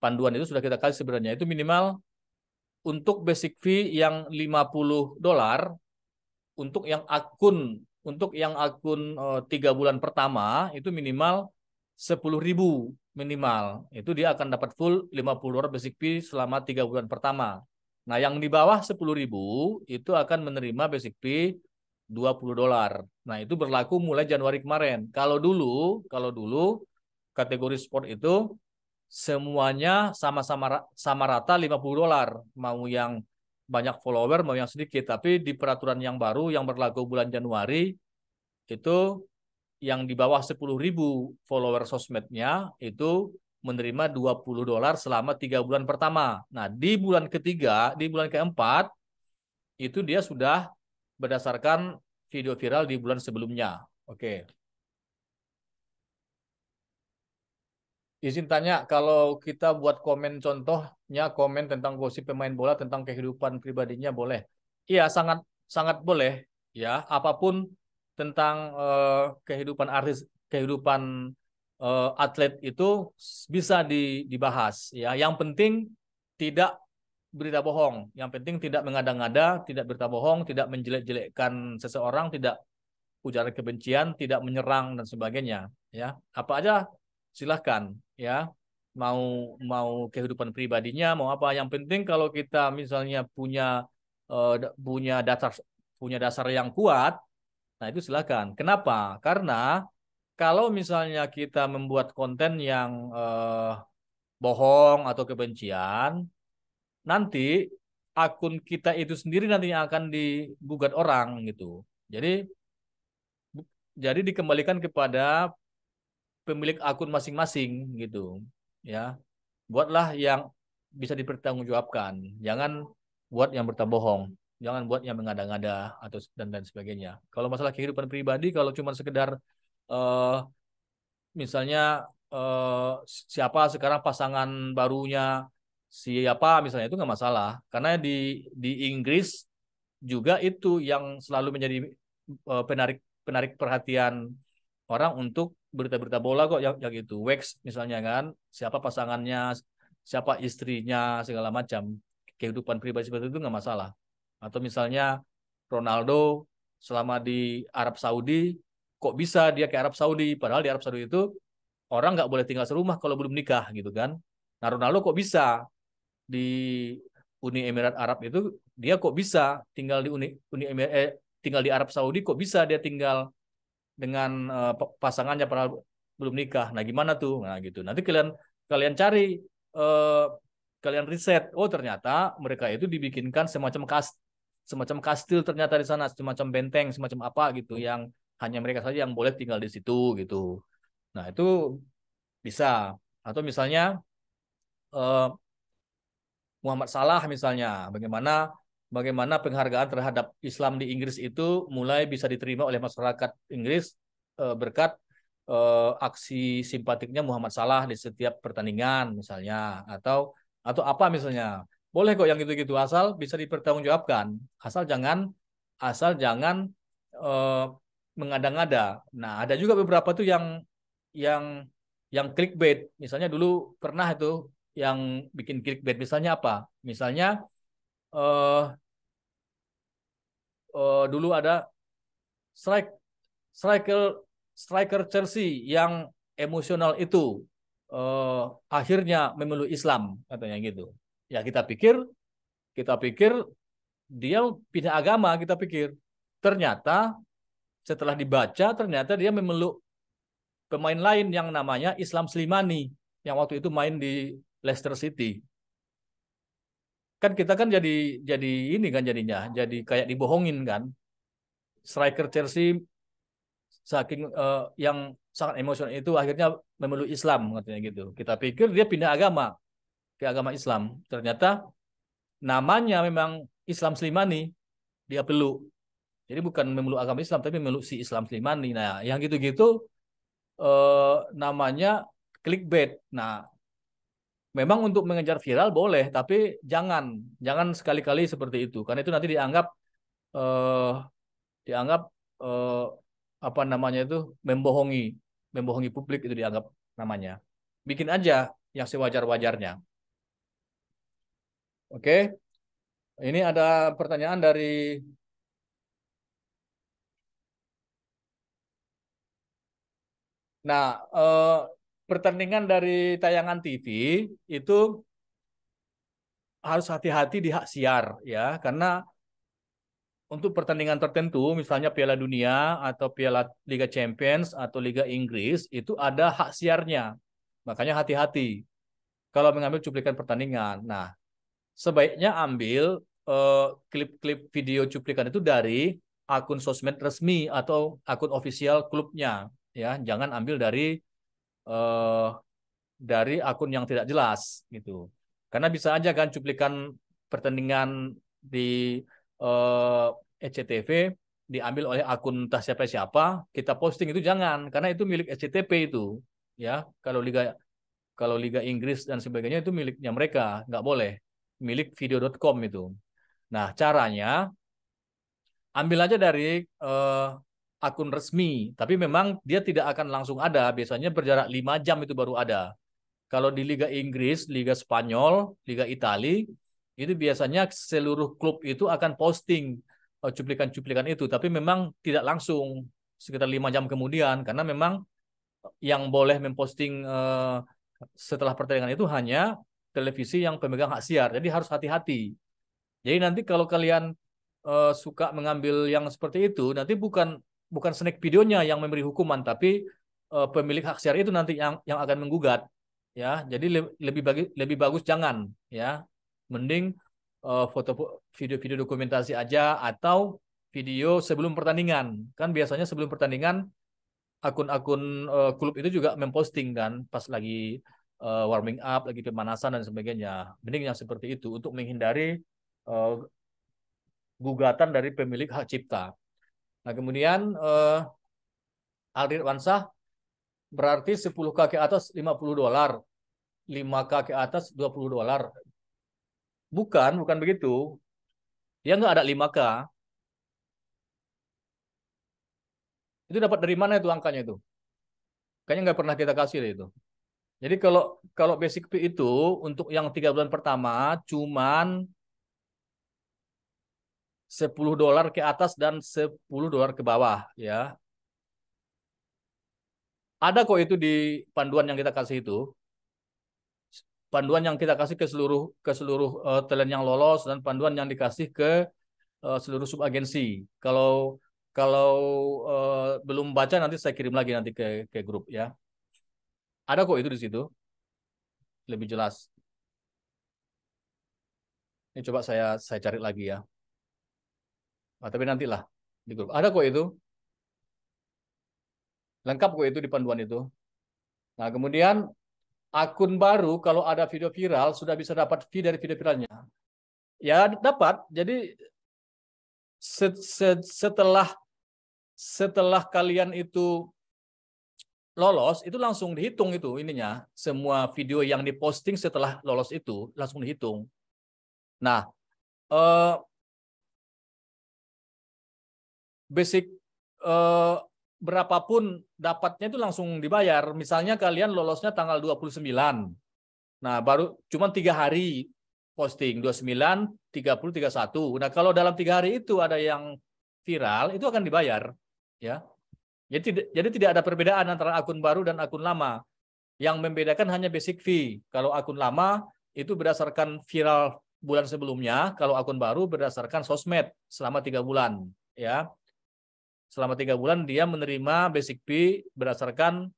panduan itu sudah kita kasih sebenarnya itu minimal untuk basic fee yang 50 dolar untuk yang akun untuk yang akun uh, tiga bulan pertama itu minimal sepuluh ribu minimal. Itu dia akan dapat full 50 dolar basic fee selama tiga bulan pertama. Nah, yang di bawah 10.000 itu akan menerima basic fee 20 dolar. Nah, itu berlaku mulai Januari kemarin. Kalau dulu, kalau dulu kategori sport itu semuanya sama-sama sama rata 50 dolar. Mau yang banyak follower, mau yang sedikit. Tapi di peraturan yang baru yang berlaku bulan Januari itu yang di bawah 10.000 follower sosmednya itu menerima 20 dolar selama tiga bulan pertama. Nah, di bulan ketiga, di bulan keempat, itu dia sudah berdasarkan video viral di bulan sebelumnya. Oke. Izin tanya, kalau kita buat komen contohnya, komen tentang gosip pemain bola, tentang kehidupan pribadinya boleh? Iya, sangat sangat boleh. Ya, apa pun tentang uh, kehidupan artis, kehidupan uh, atlet itu bisa dibahas ya. Yang penting tidak berita bohong. Yang penting tidak mengada-ngada, tidak berita bohong, tidak menjelek-jelekkan seseorang, tidak ujaran kebencian, tidak menyerang dan sebagainya. Ya, apa aja silahkan ya. Mau mau kehidupan pribadinya, mau apa. Yang penting kalau kita misalnya punya uh, punya dasar punya dasar yang kuat, nah itu silakan. Kenapa? Karena kalau misalnya kita membuat konten yang uh, bohong atau kebencian, nanti akun kita itu sendiri nantinya akan digugat orang gitu. Jadi jadi dikembalikan kepada pemilik akun masing-masing gitu. Ya. Buatlah yang bisa dipertanggungjawabkan. Jangan buat yang berita bohong. Jangan buat yang mengada-ngada atau dan lain sebagainya. Kalau masalah kehidupan pribadi, kalau cuma sekedar uh, misalnya uh, siapa sekarang pasangan barunya siapa misalnya itu nggak masalah. Karena di di Inggris juga itu yang selalu menjadi uh, penarik penarik perhatian orang untuk berita-berita bola kok yang, yang itu Wex misalnya kan siapa pasangannya siapa istrinya segala macam. Kehidupan pribadi seperti itu nggak masalah atau misalnya Ronaldo selama di Arab Saudi kok bisa dia ke Arab Saudi? Padahal di Arab Saudi itu orang nggak boleh tinggal serumah kalau belum nikah gitu kan? Nah Ronaldo kok bisa di Uni Emirat Arab itu dia kok bisa tinggal di Uni Uni Emirat eh, tinggal di Arab Saudi kok bisa dia tinggal dengan uh, pasangannya padahal belum nikah? Nah gimana tuh? Nah gitu. Nanti kalian kalian cari uh, kalian riset oh ternyata mereka itu dibikinkan semacam kas semacam kastil ternyata di sana semacam benteng semacam apa gitu yang hanya mereka saja yang boleh tinggal di situ gitu. Nah itu bisa. Atau misalnya uh, Muhammad Salah misalnya bagaimana bagaimana penghargaan terhadap Islam di Inggris itu mulai bisa diterima oleh masyarakat Inggris uh, berkat uh, aksi simpatiknya Muhammad Salah di setiap pertandingan misalnya atau atau apa misalnya boleh kok yang gitu-gitu asal bisa dipertanggungjawabkan asal jangan asal jangan uh, mengada-ngada. Nah, ada juga beberapa tuh yang yang yang clickbait. Misalnya dulu pernah itu yang bikin clickbait. Misalnya apa? Misalnya uh, uh, dulu ada strike striker striker Chelsea yang emosional itu uh, akhirnya memeluk Islam katanya gitu. Ya kita pikir kita pikir dia pindah agama kita pikir ternyata setelah dibaca ternyata dia memeluk pemain lain yang namanya Islam Slimani yang waktu itu main di Leicester City. Kan kita kan jadi jadi ini kan jadinya, jadi kayak dibohongin kan. Striker Chelsea saking uh, yang sangat emosional itu akhirnya memeluk Islam katanya gitu. Kita pikir dia pindah agama ke agama Islam. Ternyata namanya memang Islam Slimani dia peluk jadi bukan memeluk agama Islam, tapi memeluk si Islam Slimani. Nah, yang gitu-gitu eh, namanya clickbait. Nah, memang untuk mengejar viral boleh, tapi jangan, jangan sekali-kali seperti itu, karena itu nanti dianggap eh, dianggap eh, apa namanya itu membohongi, membohongi publik itu dianggap namanya. Bikin aja yang sewajar-wajarnya. Oke, ini ada pertanyaan dari Nah, eh, pertandingan dari tayangan TV itu harus hati-hati di hak siar ya, karena untuk pertandingan tertentu, misalnya Piala Dunia atau Piala Liga Champions atau Liga Inggris, itu ada hak siarnya. Makanya hati-hati kalau mengambil cuplikan pertandingan. Nah, sebaiknya ambil eh, klip-klip uh, video cuplikan itu dari akun sosmed resmi atau akun ofisial klubnya, ya. Jangan ambil dari uh, dari akun yang tidak jelas, gitu. Karena bisa aja kan cuplikan pertandingan di uh, eh, ECTV diambil oleh akun entah siapa siapa kita posting itu jangan karena itu milik SCTV itu ya kalau liga kalau liga Inggris dan sebagainya itu miliknya mereka nggak boleh milik video.com itu. Nah caranya ambil aja dari uh, akun resmi tapi memang dia tidak akan langsung ada. Biasanya berjarak lima jam itu baru ada. Kalau di Liga Inggris, Liga Spanyol, Liga Italia itu biasanya seluruh klub itu akan posting eh, cuplikan-cuplikan itu, tapi memang tidak langsung sekitar lima jam kemudian. Karena memang yang boleh memposting uh, setelah pertandingan itu hanya televisi yang pemegang hak siar. Jadi harus hati-hati. Jadi nanti kalau kalian uh, suka mengambil yang seperti itu, nanti bukan bukan snack videonya yang memberi hukuman, tapi uh, pemilik hak siar itu nanti yang yang akan menggugat. Ya, jadi lebih bagi, lebih bagus jangan ya mending uh, foto video-video dokumentasi aja atau video sebelum pertandingan. Kan biasanya sebelum pertandingan akun-akun uh, klub itu juga memposting kan pas lagi uh, warming up, lagi pemanasan dan sebagainya. Mending yang seperti itu untuk menghindari uh, gugatan dari pemilik hak cipta. Nah, kemudian uh, Aldir Wansah berarti 10 kaki atas 50 dolar. 5K ke atas 20 dolar. Bukan, bukan begitu. Dia nggak ada 5K. Itu dapat dari mana itu angkanya itu? Kayaknya nggak pernah kita kasih itu. Jadi kalau kalau basic fee itu untuk yang tiga bulan pertama cuman 10 dolar ke atas dan 10 dolar ke bawah ya. Ada kok itu di panduan yang kita kasih itu panduan yang kita kasih ke seluruh ke seluruh uh, talent yang lolos dan panduan yang dikasih ke uh, seluruh subagensi. Kalau kalau uh, belum baca nanti saya kirim lagi nanti ke ke grup ya. Ada kok itu di situ. Lebih jelas. Ini coba saya saya cari lagi ya. Nah, tapi nantilah di grup. Ada kok itu. Lengkap kok itu di panduan itu. Nah, kemudian akun baru kalau ada video viral sudah bisa dapat fee dari video viralnya. Ya dapat. Jadi setelah setelah kalian itu lolos itu langsung dihitung itu ininya semua video yang diposting setelah lolos itu langsung dihitung. Nah, eh, basic eh, berapapun dapatnya itu langsung dibayar. Misalnya kalian lolosnya tanggal 29. Nah, baru cuma tiga hari posting 29, 30, 31. Nah, kalau dalam tiga hari itu ada yang viral, itu akan dibayar. Ya, jadi tidak, jadi tidak ada perbedaan antara akun baru dan akun lama. Yang membedakan hanya basic fee. Kalau akun lama itu berdasarkan viral bulan sebelumnya, kalau akun baru berdasarkan sosmed selama tiga bulan. Ya, selama tiga bulan dia menerima basic fee berdasarkan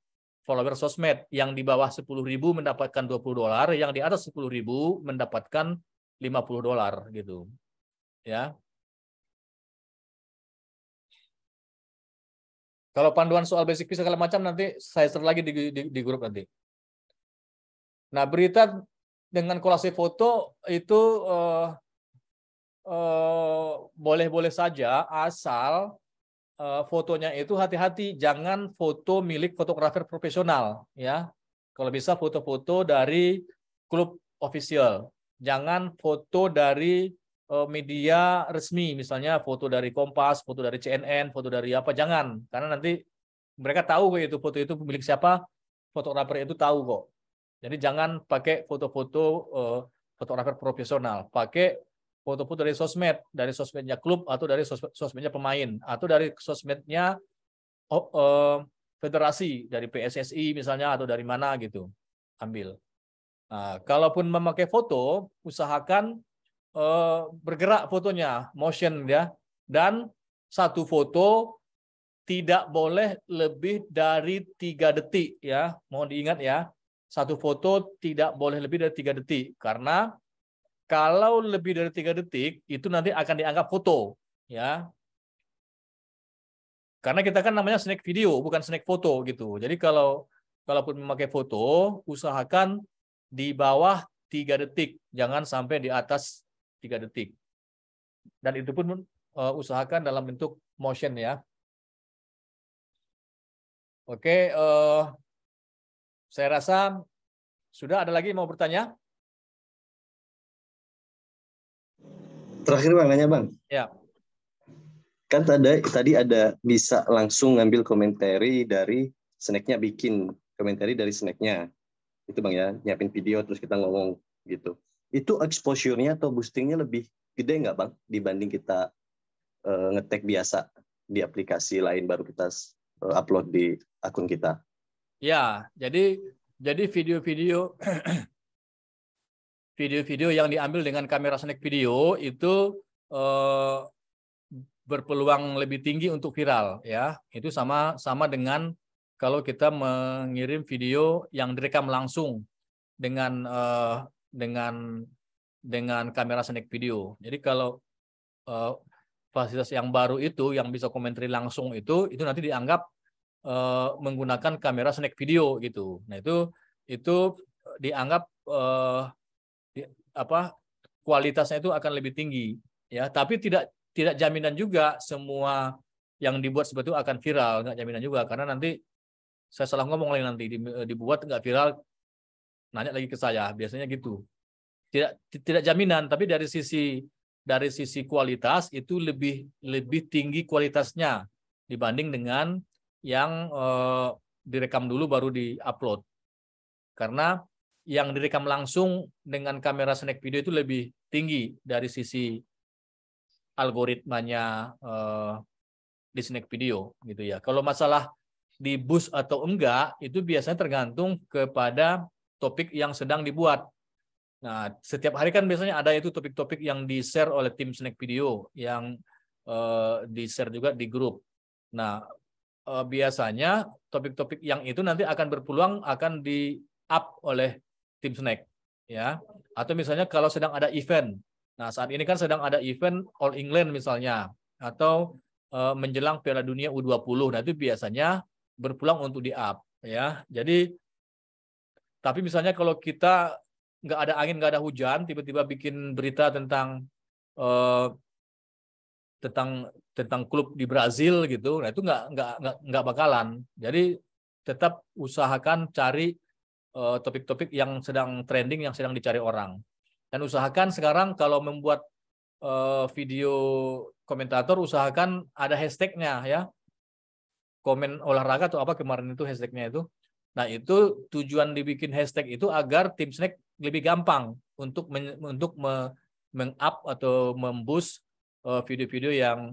follower sosmed yang di bawah 10.000 mendapatkan 20 dolar, yang di atas 10.000 mendapatkan 50 dolar gitu. Ya. Kalau panduan soal basic fee segala macam nanti saya share lagi di, di, di grup nanti. Nah, berita dengan kolase foto itu uh, uh, boleh-boleh saja asal uh, fotonya itu hati-hati jangan foto milik fotografer profesional ya. Kalau bisa foto-foto dari klub official. Jangan foto dari uh, media resmi misalnya foto dari Kompas, foto dari CNN, foto dari apa jangan karena nanti mereka tahu kok itu foto itu milik siapa, fotografer itu tahu kok. Jadi jangan pakai foto-foto uh, fotografer profesional, pakai foto-foto dari sosmed, dari sosmednya klub atau dari sosmed, sosmednya pemain atau dari sosmednya oh, uh, federasi dari PSSI misalnya atau dari mana gitu ambil. Nah, kalaupun memakai foto, usahakan eh, bergerak fotonya, motion ya, dan satu foto tidak boleh lebih dari tiga detik ya. Mohon diingat ya, satu foto tidak boleh lebih dari tiga detik. Karena kalau lebih dari tiga detik itu nanti akan dianggap foto ya. Karena kita kan namanya snack video, bukan snack foto gitu. Jadi kalau kalaupun memakai foto, usahakan di bawah tiga detik, jangan sampai di atas tiga detik. Dan itu pun uh, usahakan dalam bentuk motion ya. Oke, uh, saya rasa sudah ada lagi mau bertanya? Terakhir bang, nanya bang. Ya kan tadi tadi ada bisa langsung ngambil komentari dari snacknya bikin komentari dari snacknya itu bang ya nyiapin video terus kita ngomong gitu itu exposure-nya atau boostingnya lebih gede nggak bang dibanding kita uh, ngetek biasa di aplikasi lain baru kita uh, upload di akun kita ya jadi jadi video-video video-video yang diambil dengan kamera snack video itu uh, berpeluang lebih tinggi untuk viral ya. Itu sama sama dengan kalau kita mengirim video yang direkam langsung dengan uh, dengan dengan kamera snack video. Jadi kalau uh, fasilitas yang baru itu yang bisa komentari langsung itu itu nanti dianggap uh, menggunakan kamera snack video gitu. Nah itu itu dianggap uh, di, apa kualitasnya itu akan lebih tinggi ya. Tapi tidak tidak jaminan juga semua yang dibuat seperti itu akan viral, nggak jaminan juga karena nanti saya salah ngomong lagi nanti dibuat nggak viral, nanya lagi ke saya, biasanya gitu. Tidak tidak jaminan, tapi dari sisi dari sisi kualitas itu lebih lebih tinggi kualitasnya dibanding dengan yang eh, direkam dulu baru diupload. Karena yang direkam langsung dengan kamera snack video itu lebih tinggi dari sisi algoritmanya uh, di snack video gitu ya. Kalau masalah di boost atau enggak itu biasanya tergantung kepada topik yang sedang dibuat. Nah, setiap hari kan biasanya ada itu topik-topik yang di-share oleh tim snack video yang uh, di-share juga di grup. Nah, uh, biasanya topik-topik yang itu nanti akan berpeluang akan di-up oleh tim snack ya. Atau misalnya kalau sedang ada event Nah, saat ini kan sedang ada event All England misalnya atau uh, menjelang Piala Dunia U20. Nah, itu biasanya berpulang untuk di-up ya. Jadi tapi misalnya kalau kita nggak ada angin, nggak ada hujan, tiba-tiba bikin berita tentang uh, tentang tentang klub di Brazil gitu, nah itu nggak nggak nggak nggak bakalan. Jadi tetap usahakan cari eh, topik-topik uh, yang sedang trending, yang sedang dicari orang. Dan usahakan sekarang kalau membuat uh, video komentator, usahakan ada hashtagnya ya. Komen olahraga atau apa kemarin itu hashtagnya itu. Nah itu tujuan dibikin hashtag itu agar tim snack lebih gampang untuk men, untuk me, meng-up atau memboost uh, video-video yang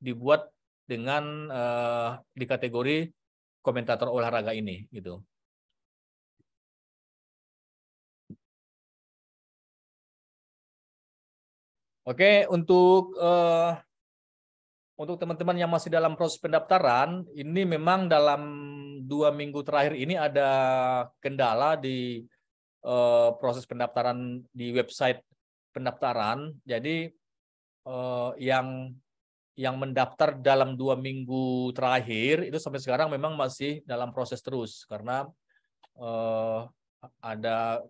dibuat dengan uh, di kategori komentator olahraga ini gitu. Oke, untuk uh, untuk teman-teman yang masih dalam proses pendaftaran, ini memang dalam dua minggu terakhir ini ada kendala di uh, proses pendaftaran di website pendaftaran. Jadi uh, yang yang mendaftar dalam dua minggu terakhir itu sampai sekarang memang masih dalam proses terus karena uh, ada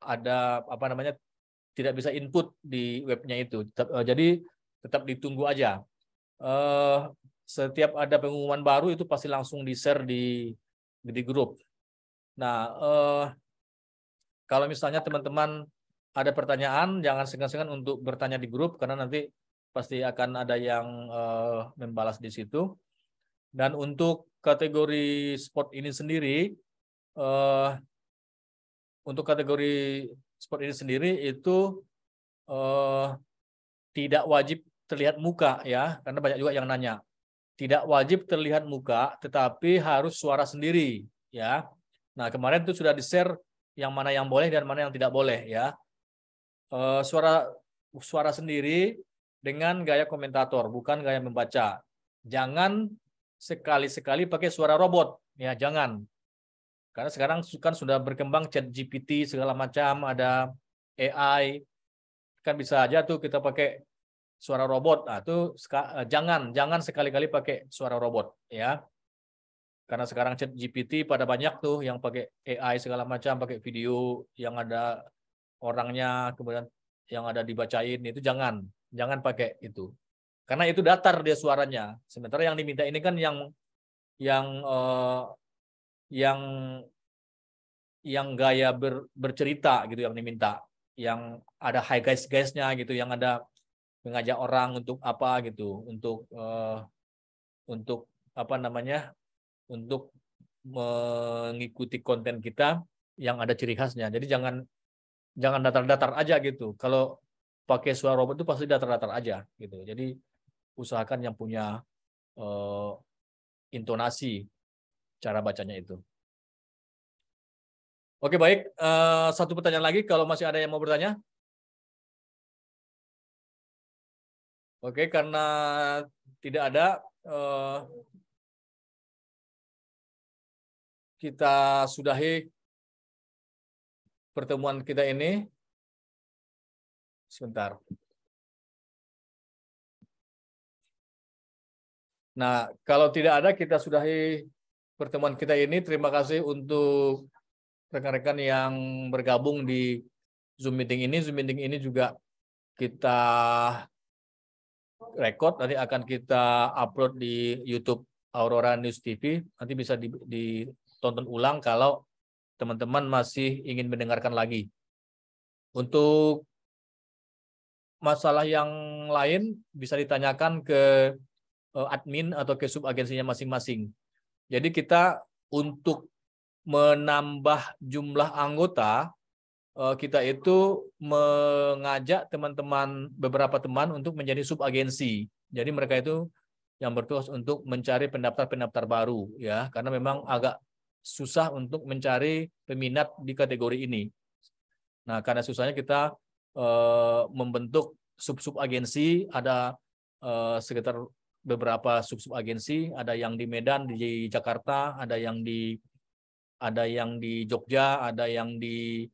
ada, apa namanya tidak bisa input di webnya itu. Jadi tetap ditunggu aja. Setiap ada pengumuman baru itu pasti langsung di-share di di grup. Nah, eh, kalau misalnya teman-teman ada pertanyaan, jangan segan-segan untuk bertanya di grup karena nanti pasti akan ada yang membalas di situ. Dan untuk kategori sport ini sendiri, untuk kategori sport ini sendiri itu uh, tidak wajib terlihat muka ya, karena banyak juga yang nanya. Tidak wajib terlihat muka, tetapi harus suara sendiri, ya. Nah kemarin itu sudah di share yang mana yang boleh dan mana yang tidak boleh, ya. Uh, suara suara sendiri dengan gaya komentator, bukan gaya membaca. Jangan sekali-sekali pakai suara robot, ya jangan. Karena sekarang kan sudah berkembang chat GPT segala macam, ada AI, kan bisa aja tuh kita pakai suara robot. Nah, itu eh, jangan jangan sekali-kali pakai suara robot ya. Karena sekarang chat GPT pada banyak tuh yang pakai AI segala macam, pakai video yang ada orangnya, kemudian yang ada dibacain itu jangan, jangan pakai itu. Karena itu datar dia suaranya. Sementara yang diminta ini kan yang yang uh, yang yang gaya ber, bercerita gitu yang diminta, yang ada high guys guysnya gitu, yang ada mengajak orang untuk apa gitu, untuk uh, untuk apa namanya, untuk mengikuti konten kita yang ada ciri khasnya. Jadi jangan jangan datar-datar aja gitu. Kalau pakai suara robot itu pasti datar-datar aja gitu. Jadi usahakan yang punya uh, intonasi cara bacanya itu. Oke baik, uh, satu pertanyaan lagi kalau masih ada yang mau bertanya. Oke, karena tidak ada, uh, kita sudahi pertemuan kita ini. Sebentar. Nah, kalau tidak ada, kita sudahi pertemuan kita ini. Terima kasih untuk rekan-rekan yang bergabung di Zoom meeting ini. Zoom meeting ini juga kita record, nanti akan kita upload di YouTube Aurora News TV. Nanti bisa ditonton ulang kalau teman-teman masih ingin mendengarkan lagi. Untuk masalah yang lain bisa ditanyakan ke eh, admin atau ke subagensinya masing-masing. Jadi kita untuk menambah jumlah anggota, kita itu mengajak teman-teman beberapa teman untuk menjadi subagensi. Jadi mereka itu yang bertugas untuk mencari pendaftar-pendaftar baru ya, karena memang agak susah untuk mencari peminat di kategori ini. Nah, karena susahnya kita uh, membentuk sub-sub agensi, ada uh, sekitar beberapa sub-sub agensi, ada yang di Medan, di Jakarta, ada yang di ada yang di Jogja, ada yang di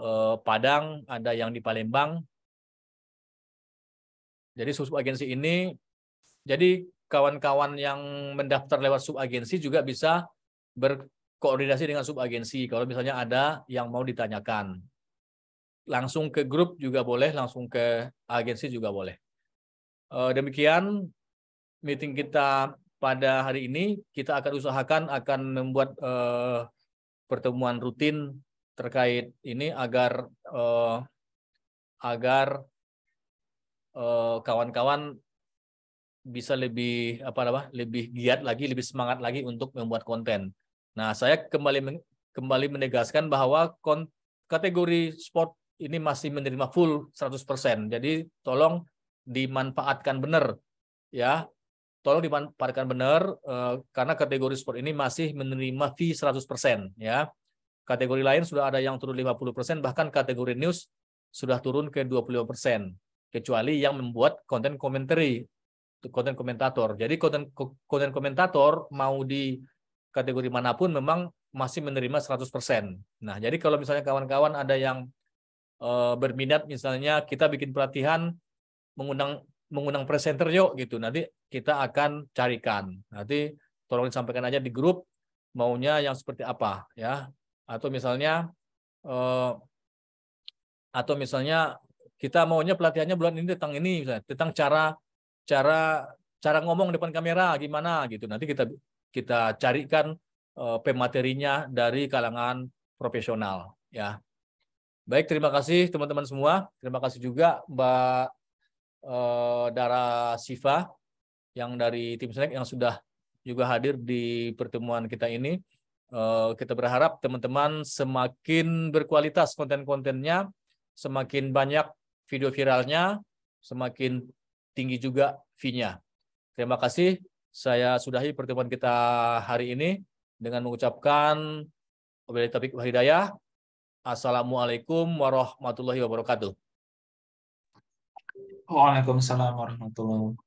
eh, Padang, ada yang di Palembang. Jadi sub agensi ini, jadi kawan-kawan yang mendaftar lewat sub agensi juga bisa berkoordinasi dengan sub agensi. Kalau misalnya ada yang mau ditanyakan, langsung ke grup juga boleh, langsung ke agensi juga boleh. Eh, demikian meeting kita pada hari ini kita akan usahakan akan membuat uh, pertemuan rutin terkait ini agar uh, agar eh, kawan-kawan uh, bisa lebih apa apa lebih giat lagi, lebih semangat lagi untuk membuat konten. Nah, saya kembali kembali menegaskan bahwa kategori sport ini masih menerima full 100%. Jadi tolong dimanfaatkan benar ya tolong dimanfaatkan benar uh, karena kategori sport ini masih menerima fee 100% ya. Kategori lain sudah ada yang turun 50% bahkan kategori news sudah turun ke 25% kecuali yang membuat konten komentari konten komentator. Jadi konten konten komentator mau di kategori mana pun memang masih menerima 100%. Nah, jadi kalau misalnya kawan-kawan ada yang uh, berminat misalnya kita bikin pelatihan mengundang mengundang presenter yuk gitu. Nanti kita akan carikan. Nanti tolong disampaikan aja di grup maunya yang seperti apa ya. Atau misalnya eh, atau misalnya kita maunya pelatihannya bulan ini tentang ini misalnya, tentang cara cara cara ngomong depan kamera gimana gitu. Nanti kita kita carikan eh, pematerinya dari kalangan profesional ya. Baik, terima kasih teman-teman semua. Terima kasih juga Mbak uh, Dara Siva yang dari tim Snack yang sudah juga hadir di pertemuan kita ini. Uh, kita berharap teman-teman semakin berkualitas konten-kontennya, semakin banyak video viralnya, semakin tinggi juga fee-nya. Terima kasih. saya sudahi pertemuan kita hari ini dengan mengucapkan wabillahi taufiq wal hidayah. Assalamualaikum warahmatullahi wabarakatuh. Waalaikumsalam warahmatullahi wabarakatuh.